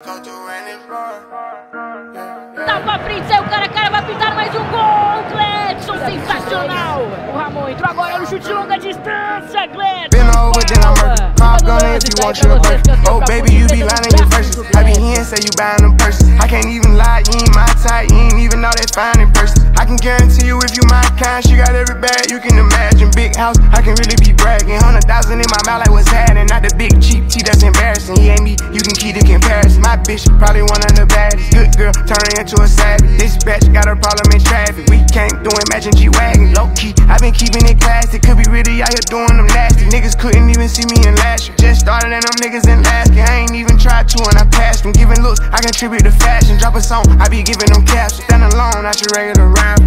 Tá pra frente, saiu o cara a cara, vai pintar mais um gol, Gledson, sensacional! O Ramon entrou agora no chute de longa distância, Gledson! Been over, then I'm working. Pop gunner if you want you a burst. Oh, baby, you be lying in your verses. I be here and say you buying them purses. I can't even lie, you ain't my type, you ain't even know that fine in person. I can guarantee you if you my kind, she got every bag you can imagine. Big house, I can really be bragging. Hundred thousand in my mouth, like what's happening? Not the big cheap tea that's embarrassing. He ain't me, you can keep the comparison. My bitch, probably one of the baddest. Good girl, turn into a savage. This bitch got a problem in traffic. We can't do it, matching G Wagon. Low key, i been keeping it classy. Could be really out here doing them nasty. Niggas couldn't even see me in last year. Just started and them niggas in last year. I ain't even tried to and I passed from giving looks. I contribute to fashion. Drop a song, I be giving them caps. Stand alone, not your regular rapper.